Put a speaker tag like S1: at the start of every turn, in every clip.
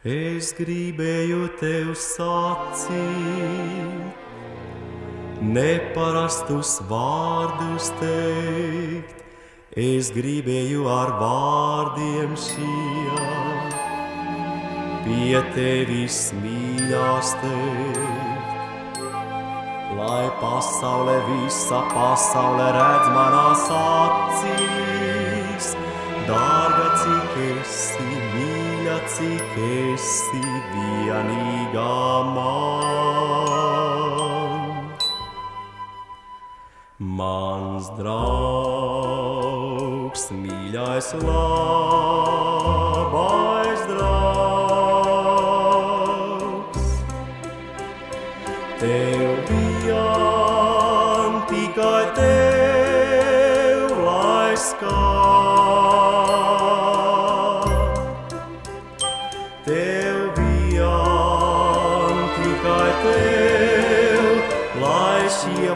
S1: Es gribēju tev sacīt, neparastus vārdus teikt. Es gribēju ar vārdiem šiem pie tevis mīļās teikt. Lai pasaule, visa pasaule redz manās acīs, dārga cik esi mīļa, cik esi vienīgā man. Mans draugs, mīļais, labais draugs, tev vien tikai tev lai skan. Tev vien tikai tev, lai šie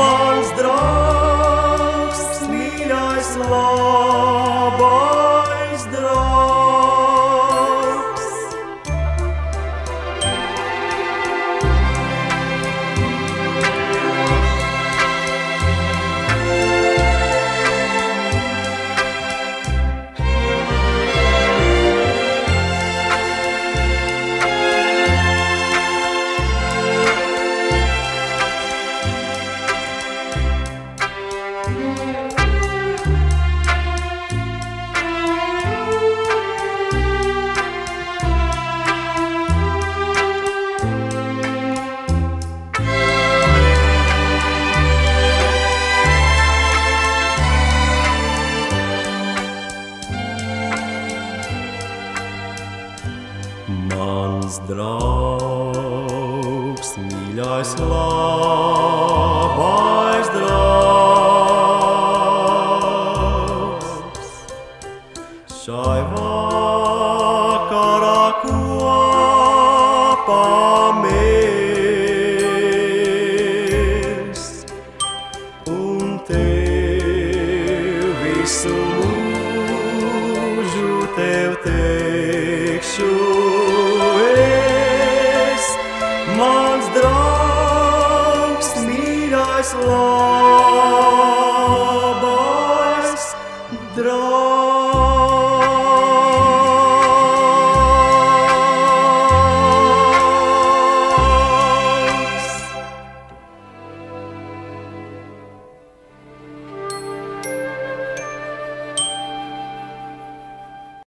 S1: mans draugs, mīļais, labais Mans draugs, mīļais, labais kopā mēs un tev visu mūžu tev teikšu es, mans draugs, mīļais, labais.